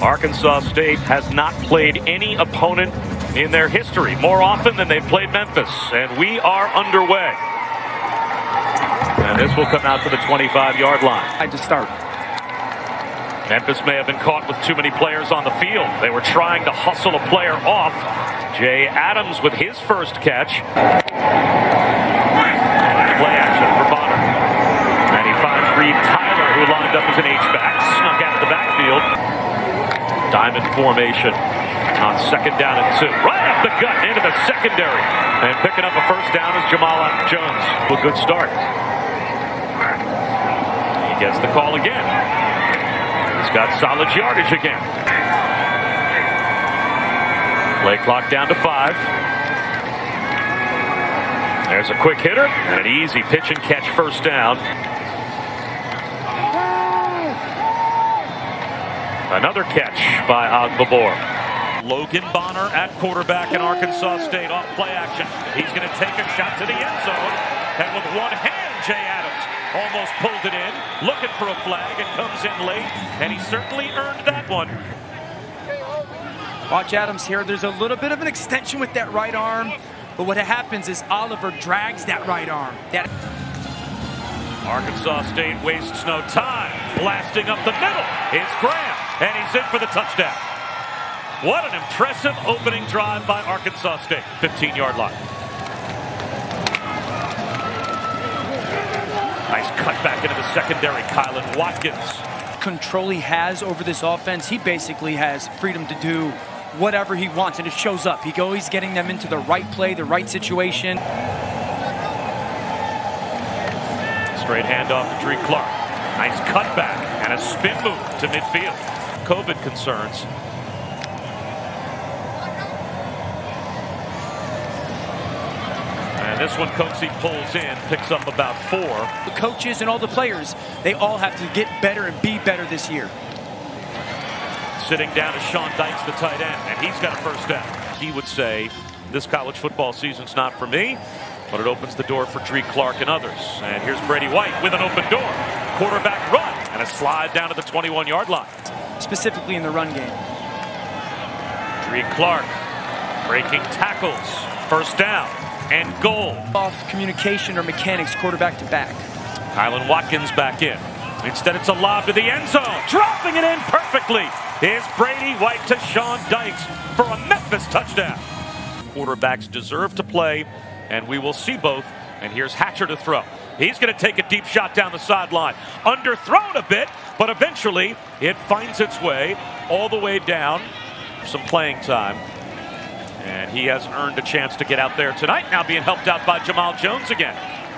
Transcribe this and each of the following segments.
Arkansas State has not played any opponent in their history more often than they've played Memphis, and we are underway. And this will come out to the 25-yard line. I just start. Memphis may have been caught with too many players on the field. They were trying to hustle a player off. Jay Adams with his first catch. Play action for Bonner. And he finds Reed Tyler, who lined up as an H-back, snuck out of the backfield. Diamond formation on second down and two. Right up the gut into the secondary. And picking up a first down is Jamal Jones. A good start. He gets the call again. He's got solid yardage again. Play clock down to five. There's a quick hitter and an easy pitch and catch first down. Another catch by Ogbabor. Logan Bonner at quarterback in Arkansas State off play action. He's going to take a shot to the end zone. And with one hand, Jay Adams almost pulled it in, looking for a flag. It comes in late, and he certainly earned that one. Watch Adams here. There's a little bit of an extension with that right arm. But what happens is Oliver drags that right arm. That Arkansas State wastes no time. Blasting up the middle is Graham, and he's in for the touchdown. What an impressive opening drive by Arkansas State. 15-yard line. Nice cut back into the secondary. Kylan Watkins. Control he has over this offense, he basically has freedom to do whatever he wants, and it shows up. He always getting them into the right play, the right situation. Straight handoff to Dree Clark. Nice cutback and a spin move to midfield. COVID concerns. And this one, Coxie pulls in, picks up about four. The coaches and all the players, they all have to get better and be better this year. Sitting down is Sean Dykes, the tight end, and he's got a first down. He would say, this college football season's not for me, but it opens the door for Dree Clark and others. And here's Brady White with an open door. Quarterback run and a slide down to the 21-yard line. Specifically in the run game. Dree Clark breaking tackles. First down and goal. Off communication or mechanics quarterback to back. Kylan Watkins back in. Instead, it's a lob to the end zone. Dropping it in perfectly is Brady White to Sean Dykes for a Memphis touchdown. Quarterbacks deserve to play, and we will see both. And here's Hatcher to throw. He's going to take a deep shot down the sideline. Underthrown a bit, but eventually it finds its way all the way down. Some playing time. And he has earned a chance to get out there tonight, now being helped out by Jamal Jones again.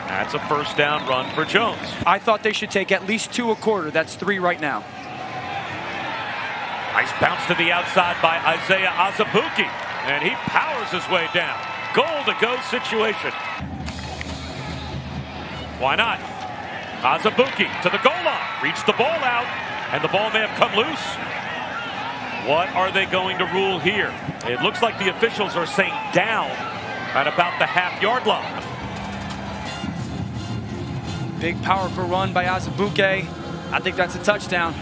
That's a first down run for Jones. I thought they should take at least two a quarter. That's three right now. Nice bounce to the outside by Isaiah Azubuike. And he powers his way down. Goal to go situation. Why not? Azubuike to the goal line. Reached the ball out. And the ball may have come loose. What are they going to rule here? It looks like the officials are saying down at about the half yard line. Big powerful run by Azubuike. I think that's a touchdown.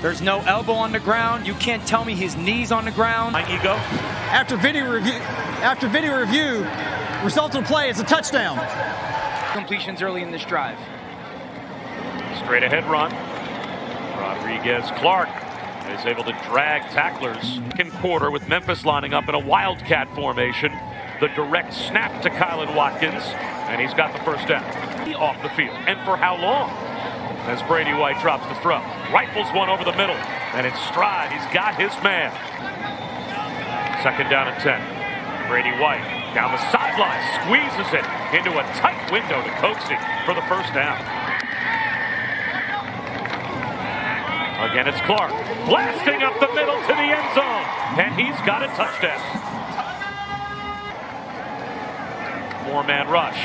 There's no elbow on the ground. You can't tell me his knees on the ground. My ego. After video review, after video review, result of the play is a touchdown. Completions early in this drive. Straight ahead run. Rodrigues Clark is able to drag tacklers. Second quarter with Memphis lining up in a wildcat formation. The direct snap to Kylan Watkins, and he's got the first down. Off the field, and for how long? As Brady White drops the throw. Rifles one over the middle, and in stride, he's got his man. Second down and 10. Brady White down the sideline, squeezes it into a tight window to Coxie for the first down. Again, it's Clark blasting up the middle to the end zone, and he's got a touchdown. Four-man rush.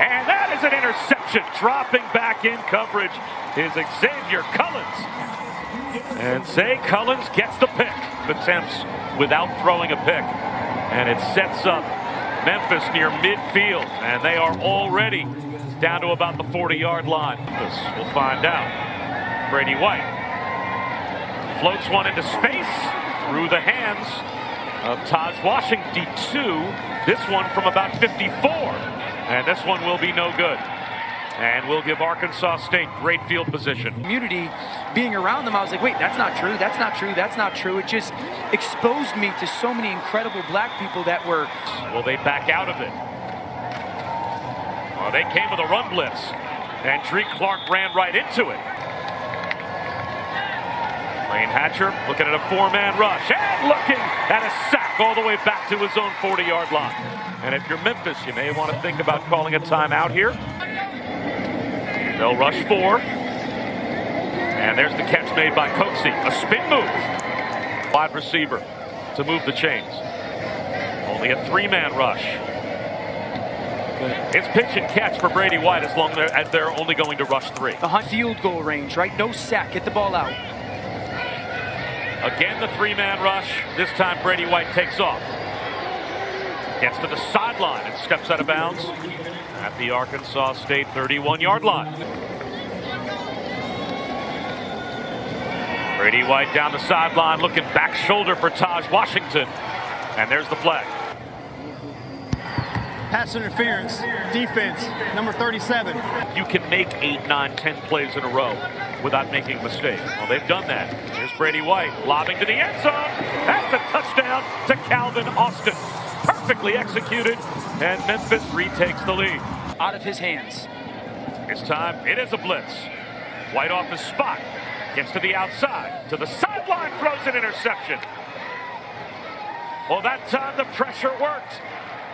And that is an interception. Dropping back in coverage is Xavier Cullins. And Zay Cullins gets the pick. Attempts without throwing a pick. And it sets up Memphis near midfield. And they are already down to about the 40-yard line. We'll find out. Brady White floats one into space through the hands of Tahj Washington, two. This one from about 54. And this one will be no good. And we'll give Arkansas State great field position. Community being around them, I was like, wait, that's not true, that's not true, that's not true. It just exposed me to so many incredible black people that were. Will they back out of it? Well, they came with a run blitz, and Dree Clark ran right into it. Layne Hatcher looking at a four-man rush and looking at a sack all the way back to his own 40-yard line. And if you're Memphis, you may want to think about calling a timeout here. They'll rush four. And there's the catch made by Coxie. A spin move. Wide receiver to move the chains. Only a three-man rush. It's pitch and catch for Brady White as long as they're only going to rush three. The hunt field goal range, right? No sack. Get the ball out. Again, the three-man rush. This time, Brady White takes off. Gets to the sideline and steps out of bounds at the Arkansas State 31-yard line. Brady White down the sideline, looking back shoulder for Tahj Washington. And there's the flag. Pass interference, defense, number 37. You can make eight, nine, ten plays in a row without making a mistake. Well, they've done that. Here's Brady White lobbing to the end zone. That's a touchdown to Calvin Austin. Perfectly executed, and Memphis retakes the lead. Out of his hands. It's time. It is a blitz. White off his spot. Gets to the outside. To the sideline. Throws an interception. Well, that time the pressure worked.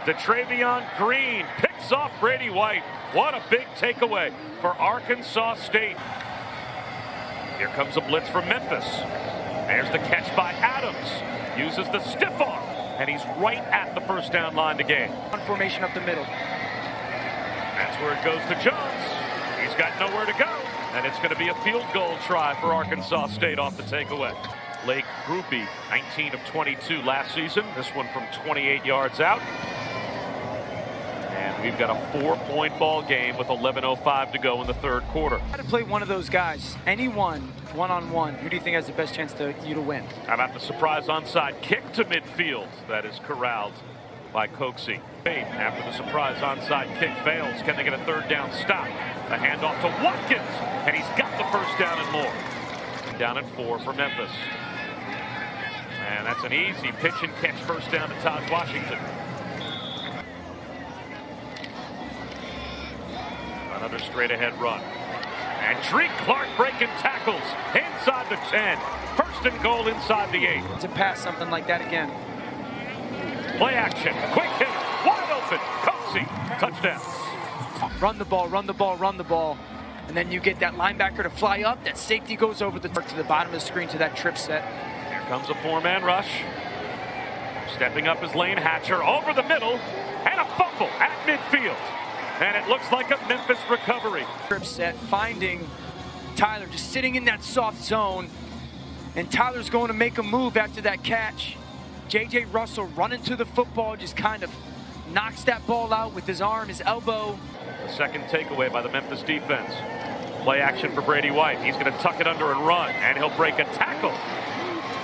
DeTravion Green picks off Brady White. What a big takeaway for Arkansas State. Here comes a blitz from Memphis. There's the catch by Adams. Uses the stiff arm. And he's right at the first down line to gain. On formation up the middle. That's where it goes to Jones. He's got nowhere to go. And it's going to be a field goal try for Arkansas State off the takeaway. Lake Grupe, 19 of 22 last season. This one from 28 yards out. And we've got a four-point ball game with 11.05 to go in the third quarter. How to play one of those guys, anyone, one-on-one, who do you think has the best chance to you to win? How about the surprise onside kick to midfield that is corralled by Coxie. After the surprise onside kick fails, can they get a third down stop? A handoff to Watkins, and he's got the first down and more. Down at four for Memphis. And that's an easy pitch and catch first down to Tahj Washington. Another straight ahead run. And Dree Clark breaking tackles inside the 10. First and goal inside the 8. To pass something like that again. Play action. Quick hit. Wide open. Coxie. Touchdown. Run the ball, run the ball, run the ball. And then you get that linebacker to fly up. That safety goes over the to the bottom of the screen to that trip set. Here comes a four-man rush. Stepping up is Layne Hatcher over the middle. And a fumble at midfield. And it looks like a Memphis recovery. Set finding Tyler just sitting in that soft zone. And Tyler's going to make a move after that catch. J.J. Russell running to the football, just kind of knocks that ball out with his arm, his elbow. The second takeaway by the Memphis defense. Play action for Brady White. He's going to tuck it under and run, and he'll break a tackle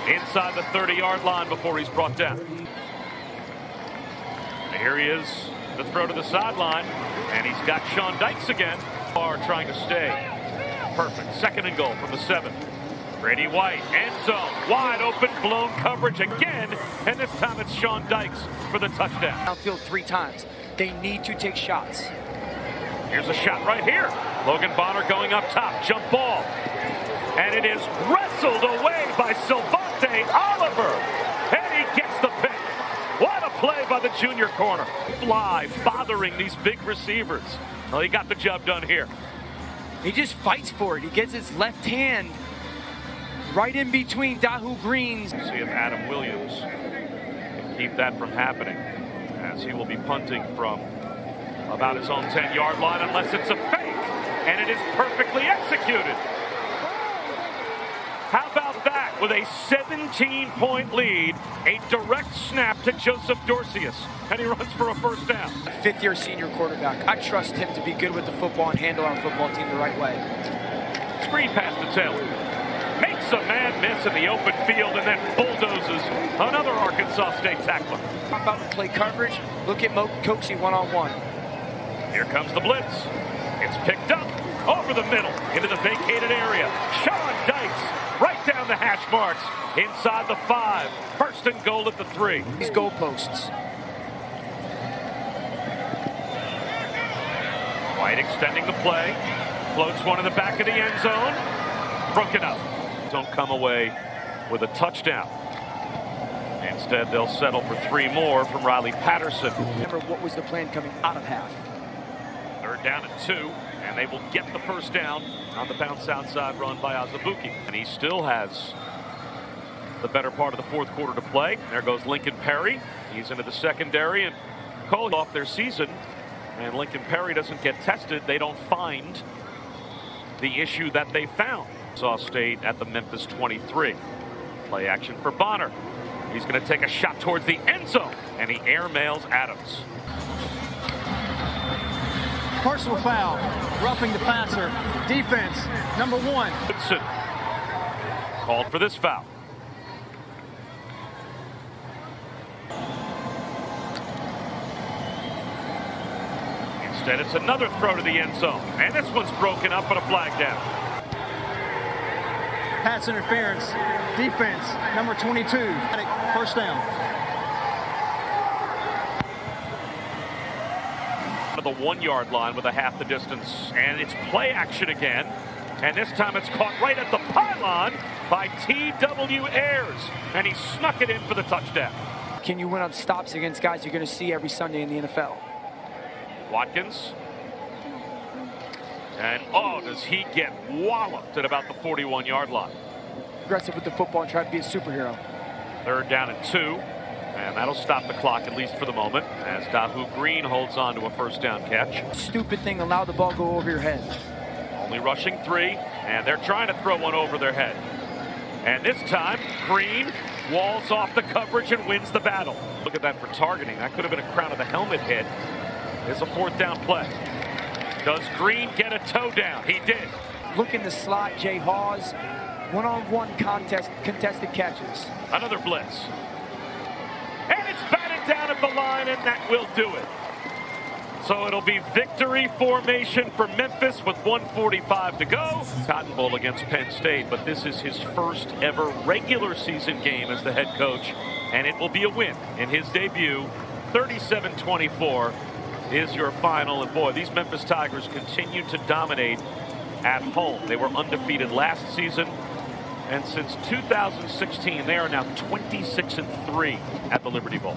inside the 30-yard line before he's brought down. And here he is, the throw to the sideline, and he's got Sean Dykes again. Are trying to stay. Perfect. Second and goal from the seven. Brady White, end zone, wide open, blown coverage again, and this time it's Sean Dykes for the touchdown. Outfield three times. They need to take shots. Here's a shot right here. Logan Bonner going up top, jump ball. And it is wrestled away by Sylvante Oliver. And he gets the pick. What a play by the junior corner. Fly, bothering these big receivers. Well, he got the job done here. He just fights for it. He gets his left hand right in between Dahu Green's. See if Adam Williams can keep that from happening as he will be punting from about his own 10-yard line unless it's a fake, and it is perfectly executed. How about that? With a 17-point lead, a direct snap to Joseph Dorceus, and he runs for a first down. Fifth-year senior quarterback. I trust him to be good with the football and handle our football team the right way. Screen pass to Taylor. Makes a man miss in the open field and then bulldozes another Arkansas State tackler. How about the play coverage? Look at Mo Coxie one-on-one. Here comes the blitz. It's picked up over the middle into the vacated area. Sean Dykes right down the hash marks inside the five. First and goal at the three. These goalposts. White extending the play. Floats one in the back of the end zone. Broken up. Don't come away with a touchdown. Instead, they'll settle for three more from Riley Patterson. Remember what was the plan coming out of half? Third down at two, and they will get the first down on the bounce outside run by Azubuike. And he still has the better part of the fourth quarter to play. There goes Lincoln Perry. He's into the secondary, and Cole off their season. And Lincoln Perry doesn't get tested. They don't find the issue that they found. Saw State at the Memphis 23. Play action for Bonner. He's going to take a shot towards the end zone, and he airmails Adams. Personal foul, roughing the passer. Defense, number one. Woodson called for this foul. Instead, it's another throw to the end zone. And this one's broken up, but a flag down. Pass interference. Defense, number 22. First down. The one yard line with a half the distance. And it's play action again. And this time it's caught right at the pylon by T.W. Ayers. And he snuck it in for the touchdown. Can you win on stops against guys you're going to see every Sunday in the NFL? Watkins. And oh, does he get walloped at about the 41 yard line? Aggressive with the football and try to be a superhero. Third down and two. And that'll stop the clock, at least for the moment, as Dahu Green holds on to a first down catch. Stupid thing, allow the ball go over your head. Only rushing three, and they're trying to throw one over their head. And this time, Green walls off the coverage and wins the battle. Look at that for targeting. That could have been a crown of the helmet hit. It's a fourth down play. Does Green get a toe down? He did. Look in the slot, Jay Hawes. One-on-one contest, contested catches. Another blitz. Down at the line, and that will do it. So it'll be victory formation for Memphis with 145 to go. Cotton Bowl against Penn State, but this is his first ever regular season game as the head coach, and it will be a win in his debut. 37-24 is your final. And boy, these Memphis Tigers continue to dominate at home. They were undefeated last season. And since 2016, they are now 26 and 3 at the Liberty Bowl.